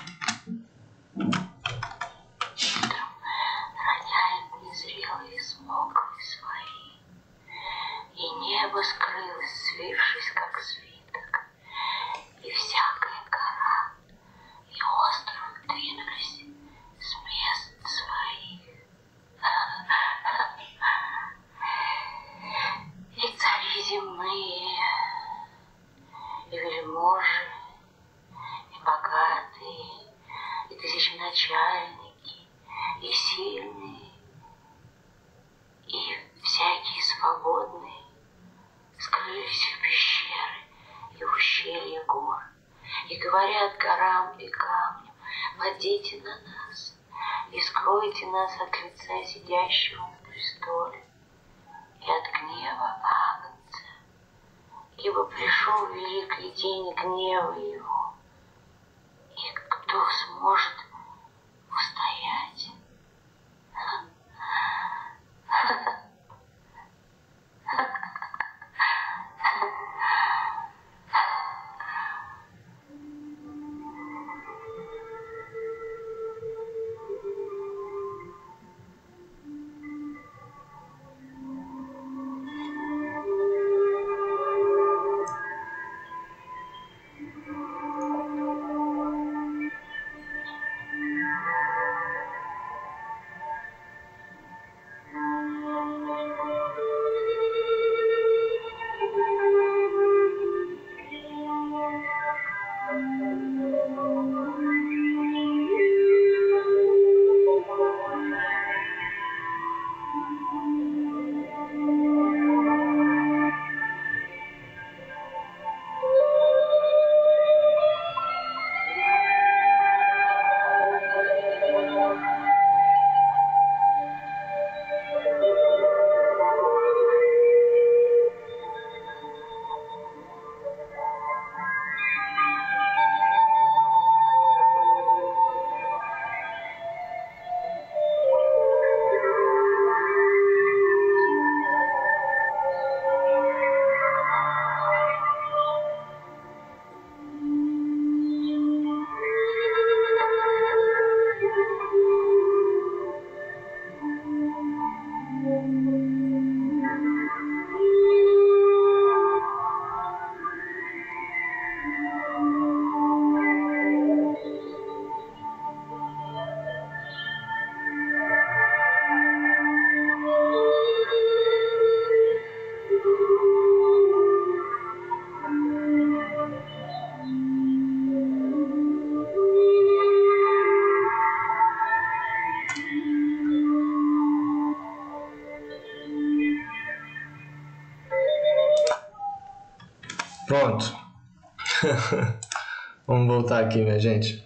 Voltar aqui, minha gente.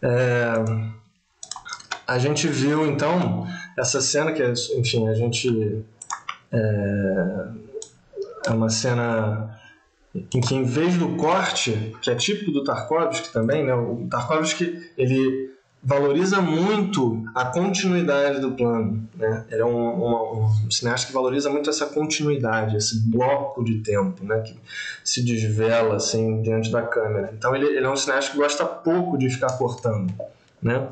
É... A gente viu então essa cena que, enfim, a gente é, é uma cena em que em vez do corte, que é típico do Tarkovsky também, né? O Tarkovsky ele valoriza muito a continuidade do plano. Né? Ele é um, um, um, cineasta que valoriza muito essa continuidade, esse bloco de tempo né? que se desvela assim, diante da câmera. Então ele, ele é um cineasta que gosta pouco de ficar cortando. Né?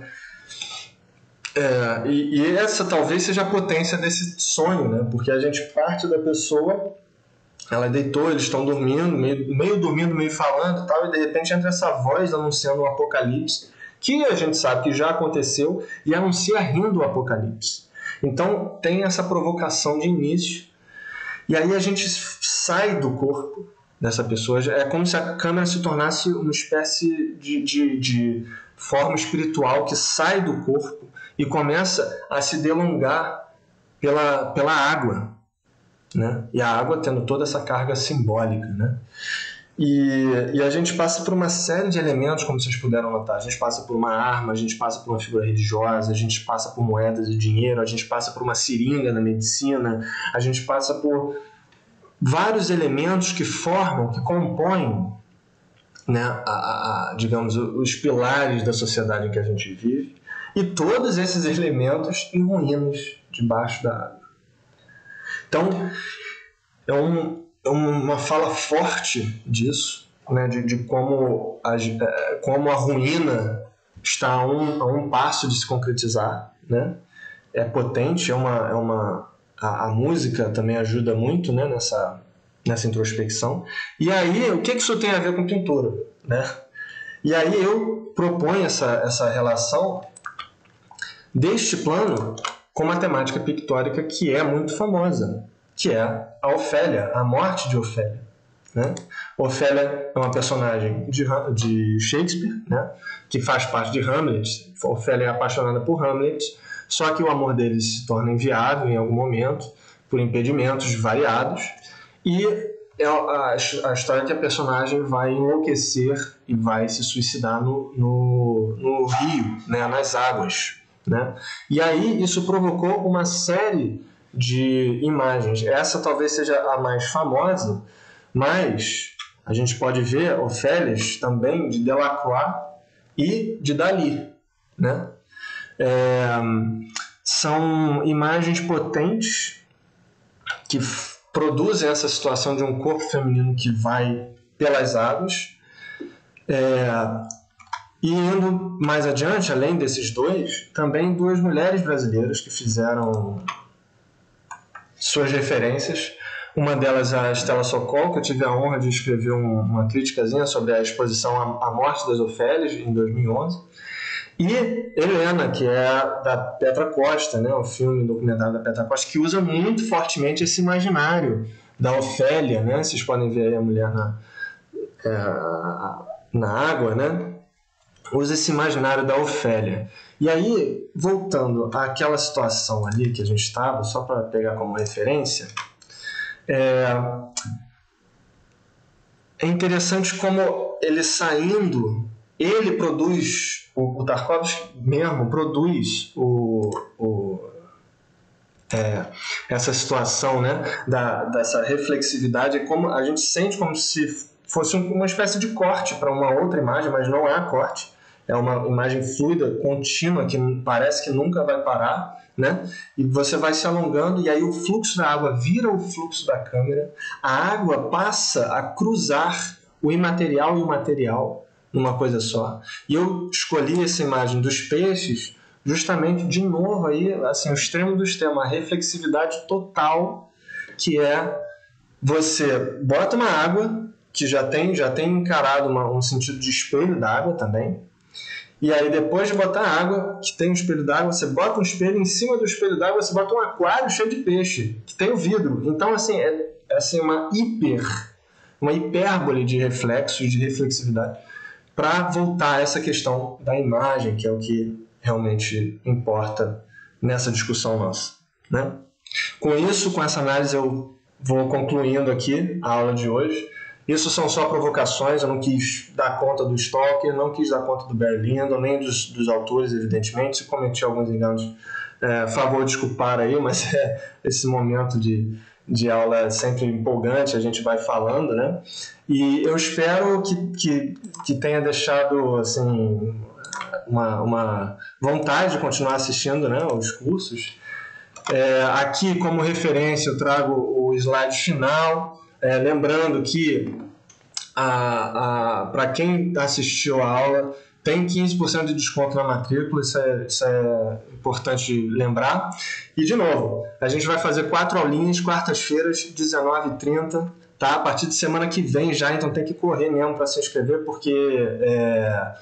É, e, e, essa talvez seja a potência desse sonho, né? Porque a gente parte da pessoa, ela deitou, eles estão dormindo, meio, meio dormindo, meio falando tal, e de repente entra essa voz anunciando o apocalipse, que a gente sabe que já aconteceu, e anuncia rindo o apocalipse. Então tem essa provocação de início, e aí a gente sai do corpo dessa pessoa. É como se a câmera se tornasse uma espécie de, de, de forma espiritual que sai do corpo e começa a se delongar pela, pela água, né? E a água tendo toda essa carga simbólica, né? E, e, a gente passa por uma série de elementos, como vocês puderam notar. A gente passa por uma arma, a gente passa por uma figura religiosa, a gente passa por moedas e dinheiro, a gente passa por uma seringa na medicina, a gente passa por vários elementos que formam, que compõem, né, a, a, digamos, os pilares da sociedade em que a gente vive e todos esses elementos em ruínas debaixo da água. Então, é, um, uma fala forte disso, né, de, de como, a, é, como a ruína está a um, a um passo de se concretizar. Né? É potente, é uma, é uma, a, a música também ajuda muito né, nessa, nessa introspecção. E aí, o que, que isso tem a ver com pintura? Né? E aí eu proponho essa, essa relação deste plano com uma temática pictórica que é muito famosa, que é a Ofélia, a morte de Ofélia. Né? Ofélia é uma personagem de, de Shakespeare, né? que faz parte de Hamlet. Ofélia é apaixonada por Hamlet, só que o amor deles se torna inviável em algum momento, por impedimentos variados, e é a, a, história que a personagem vai enlouquecer e vai se suicidar no, no, no rio, né? nas águas. Né? E aí isso provocou uma série de imagens. Essa talvez seja a mais famosa, mas a gente pode ver Ofélias também de Delacroix e de Dali. Né? É, são imagens potentes que produzem essa situação de um corpo feminino que vai pelas águas. É, e indo mais adiante, além desses dois, também duas mulheres brasileiras que fizeram suas referências. Uma delas a Estela Socol, que eu tive a honra de escrever uma criticazinha sobre a exposição A Morte das Ofélias, em 2011. E Helena, que é da Petra Costa, né, o filme documentário da Petra Costa, que usa muito fortemente esse imaginário da Ofélia. Né? Vocês podem ver aí a mulher na, é, na água, né? usa esse imaginário da Ofélia. E aí, voltando àquela situação ali que a gente estava, só para pegar como referência, é, é interessante como ele saindo, ele produz, o, o Tarkovsky mesmo produz o, o é, essa situação né, da, dessa reflexividade, como a gente sente como se fosse uma espécie de corte para uma outra imagem, mas não é corte é uma imagem fluida, contínua, que parece que nunca vai parar, né? E você vai se alongando e aí o fluxo da água vira o fluxo da câmera, a água passa a cruzar o imaterial e o material numa coisa só. E eu escolhi essa imagem dos peixes justamente de novo aí, assim, o extremo do extremo, a reflexividade total que é você bota uma água que já tem já tem encarado uma, um sentido de espelho da água também, e aí, depois de botar água, que tem um espelho d'água, você bota um espelho, em cima do espelho d'água você bota um aquário cheio de peixe, que tem o vidro. Então, assim, é, é assim, uma hiper, uma hipérbole de reflexos, de reflexividade, para voltar a essa questão da imagem, que é o que realmente importa nessa discussão nossa. Né? Com isso, com essa análise, eu vou concluindo aqui a aula de hoje. Isso são só provocações, eu não quis dar conta do Stalker, não quis dar conta do Berlindo, nem dos, dos autores, evidentemente. Se cometi alguns enganos, é, favor desculpar aí, mas é, esse momento de, de aula é sempre empolgante, a gente vai falando, né? E eu espero que, que, que tenha deixado, assim, uma, uma vontade de continuar assistindo né, os cursos. É, aqui, como referência, eu trago o slide final, é, lembrando que para quem assistiu a aula, tem 15% de desconto na matrícula, isso é, isso é importante lembrar. E, de novo, a gente vai fazer quatro aulinhas, quartas-feiras, 19h30, tá? A partir de semana que vem já, então tem que correr mesmo para se inscrever, porque é,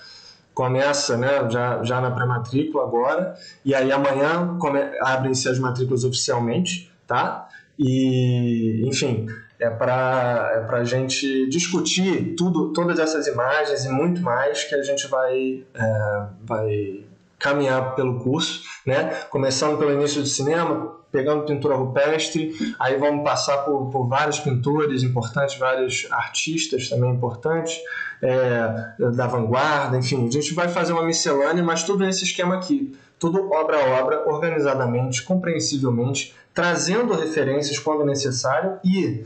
começa né, já, já na pré-matrícula agora, e aí amanhã abrem-se as matrículas oficialmente, tá? E, enfim, é para é a gente discutir tudo, todas essas imagens e muito mais que a gente vai, é, vai caminhar pelo curso, né? Começando pelo início do cinema, pegando pintura rupestre, aí vamos passar por, por vários pintores importantes, vários artistas também importantes, é, da vanguarda, enfim, a gente vai fazer uma miscelânea, mas tudo nesse esquema aqui, tudo obra a obra, organizadamente, compreensivelmente, trazendo referências quando necessário e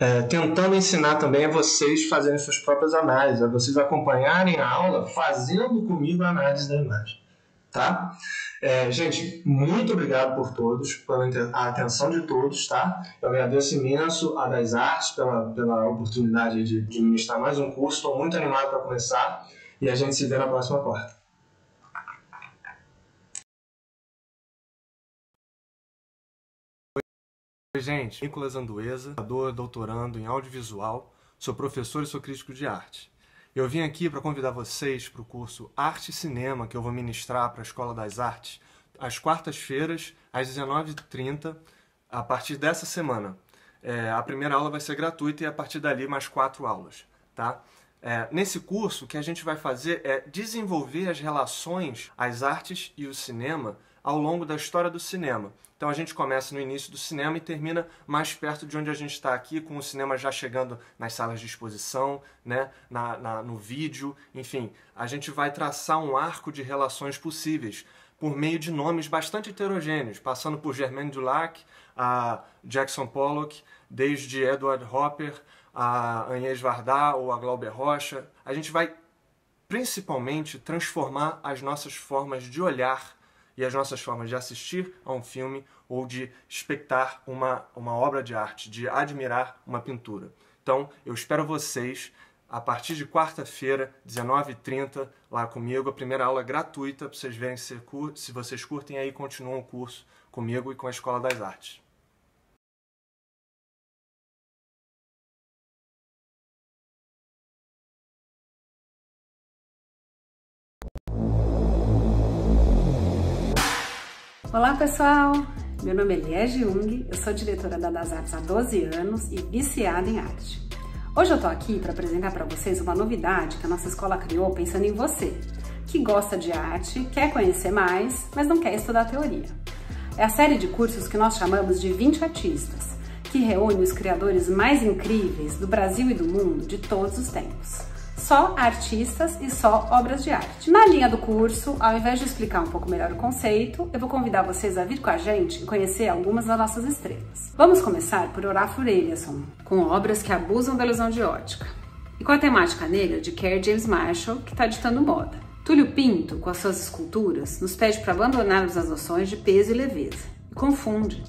é, tentando ensinar também a vocês fazerem suas próprias análises, a vocês acompanharem a aula fazendo comigo a análise da imagem tá? É, gente, muito obrigado por todos, pela atenção de todos, tá? Eu agradeço imenso a Das Artes pela, pela oportunidade de, de ministrar mais um curso. Estou muito animado para começar e a gente se vê na próxima porta. Oi, gente. Nicolas Anduesa, doutorando em audiovisual, sou professor e sou crítico de arte. Eu vim aqui para convidar vocês para o curso Arte e Cinema que eu vou ministrar para a Escola das Artes às quartas-feiras, às 19h30, a partir dessa semana. É, a primeira aula vai ser gratuita e a partir dali mais quatro aulas. Tá? É, nesse curso, o que a gente vai fazer é desenvolver as relações, as artes e o cinema ao longo da história do cinema. Então a gente começa no início do cinema e termina mais perto de onde a gente está aqui, com o cinema já chegando nas salas de exposição, né, na, na, no vídeo, enfim. A gente vai traçar um arco de relações possíveis por meio de nomes bastante heterogêneos, passando por Germaine Dulac, a Jackson Pollock, desde Edward Hopper, a Agnès Varda ou a Glauber Rocha. A gente vai principalmente transformar as nossas formas de olhar e as nossas formas de assistir a um filme ou de espectar uma, uma obra de arte, de admirar uma pintura. Então, eu espero vocês a partir de quarta-feira, 19h30, lá comigo. A primeira aula é gratuita para vocês verem se, se vocês curtem aí continuam o curso comigo e com a Escola das Artes. Olá pessoal, meu nome é Liege Jung, eu sou diretora da Das Artes há 12 anos e viciada em arte. Hoje eu tô aqui para apresentar para vocês uma novidade que a nossa escola criou pensando em você, que gosta de arte, quer conhecer mais, mas não quer estudar teoria. É a série de cursos que nós chamamos de 20 artistas, que reúne os criadores mais incríveis do Brasil e do mundo de todos os tempos só artistas e só obras de arte. Na linha do curso, ao invés de explicar um pouco melhor o conceito, eu vou convidar vocês a vir com a gente e conhecer algumas das nossas estrelas. Vamos começar por Horácio Eliasson, com obras que abusam da ilusão de ótica. E com a temática negra de Kerr James Marshall, que está ditando moda. Túlio Pinto, com as suas esculturas, nos pede para abandonarmos as noções de peso e leveza. E confunde.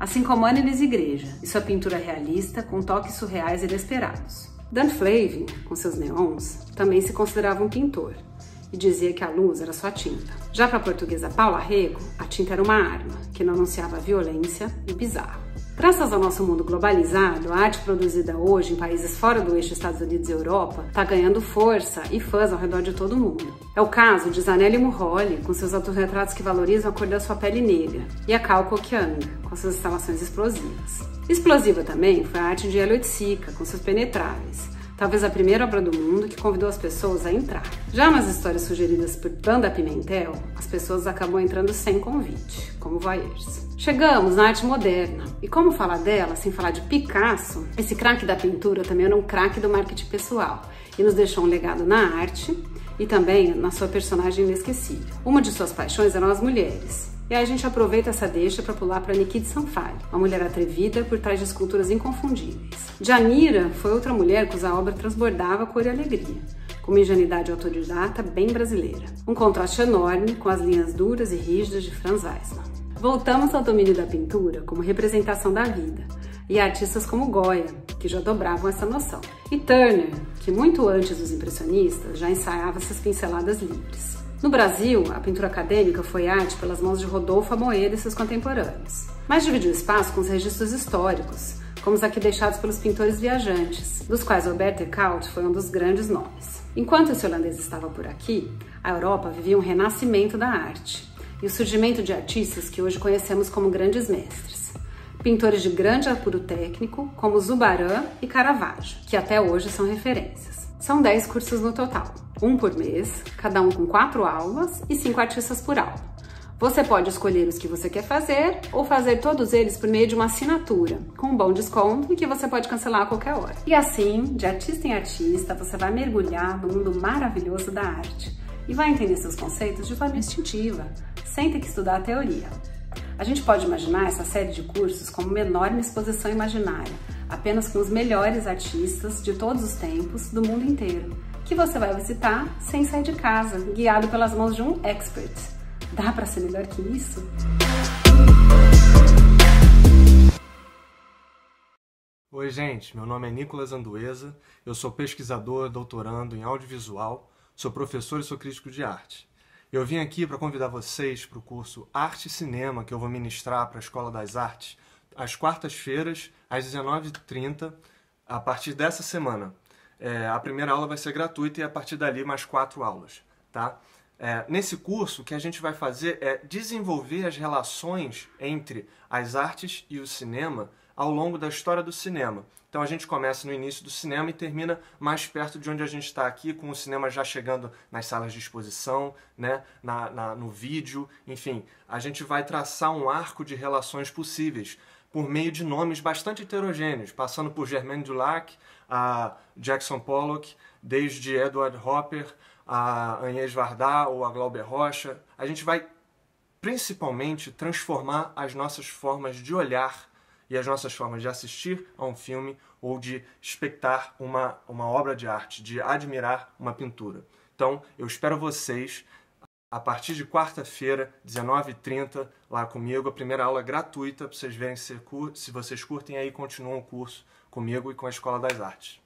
Assim como Annelis Igreja e sua pintura realista com toques surreais inesperados. Dan Flavin, com seus neons, também se considerava um pintor e dizia que a luz era sua tinta. Já para a portuguesa Paula Rego, a tinta era uma arma que não anunciava violência e bizarro. Graças ao nosso mundo globalizado, a arte produzida hoje em países fora do eixo Estados Unidos e Europa está ganhando força e fãs ao redor de todo mundo. É o caso de Zanelli Murroli, com seus autorretratos que valorizam a cor da sua pele negra, e a Cal Kokiang, com suas instalações explosivas. Explosiva também foi a arte de Elliot Sica, com seus penetráveis, talvez a primeira obra do mundo que convidou as pessoas a entrar. Já nas histórias sugeridas por Banda Pimentel, as pessoas acabam entrando sem convite, como voyeurs. Chegamos na arte moderna, e como falar dela sem falar de Picasso? Esse craque da pintura também era um craque do marketing pessoal e nos deixou um legado na arte e também na sua personagem inesquecível. Uma de suas paixões eram as mulheres, e aí a gente aproveita essa deixa para pular para Nikita Sanfari, uma mulher atrevida por trás de esculturas inconfundíveis. Janira foi outra mulher cuja obra transbordava cor e alegria, com uma ingenuidade autodidata bem brasileira. Um contraste enorme com as linhas duras e rígidas de Franz Weissman. Voltamos ao domínio da pintura como representação da vida, e artistas como Goya, que já dobravam essa noção. E Turner, que muito antes dos impressionistas já ensaiava essas pinceladas livres. No Brasil, a pintura acadêmica foi arte pelas mãos de Rodolfo Amoedo e seus contemporâneos, mas dividiu espaço com os registros históricos, como os aqui deixados pelos pintores viajantes, dos quais Albert Eckhout foi um dos grandes nomes. Enquanto esse holandês estava por aqui, a Europa vivia um renascimento da arte e o surgimento de artistas que hoje conhecemos como grandes mestres. Pintores de grande apuro técnico, como Zubaran e Caravaggio, que até hoje são referências. São 10 cursos no total, um por mês, cada um com quatro aulas e cinco artistas por aula. Você pode escolher os que você quer fazer ou fazer todos eles por meio de uma assinatura, com um bom desconto e que você pode cancelar a qualquer hora. E assim, de artista em artista, você vai mergulhar no mundo maravilhoso da arte e vai entender seus conceitos de forma instintiva, sem ter que estudar a teoria. A gente pode imaginar essa série de cursos como uma enorme exposição imaginária, apenas com os melhores artistas de todos os tempos do mundo inteiro, que você vai visitar sem sair de casa, guiado pelas mãos de um expert. Dá para ser melhor que isso? Oi, gente, meu nome é Nicolas Anduesa, eu sou pesquisador, doutorando em audiovisual, sou professor e sou crítico de arte. Eu vim aqui para convidar vocês para o curso Arte e Cinema que eu vou ministrar para a Escola das Artes às quartas-feiras, às 19h30, a partir dessa semana. É, a primeira aula vai ser gratuita e a partir dali mais quatro aulas. Tá? É, nesse curso, o que a gente vai fazer é desenvolver as relações entre as artes e o cinema ao longo da história do cinema. Então a gente começa no início do cinema e termina mais perto de onde a gente está aqui, com o cinema já chegando nas salas de exposição, né, na, na, no vídeo, enfim. A gente vai traçar um arco de relações possíveis por meio de nomes bastante heterogêneos, passando por Germaine Dulac, a Jackson Pollock, desde Edward Hopper, a Agnès Varda ou a Glauber Rocha. A gente vai principalmente transformar as nossas formas de olhar e as nossas formas de assistir a um filme ou de espectar uma, uma obra de arte, de admirar uma pintura. Então, eu espero vocês a partir de quarta-feira, 19h30, lá comigo. A primeira aula é gratuita para vocês verem se, se vocês curtem aí continuam o curso comigo e com a Escola das Artes.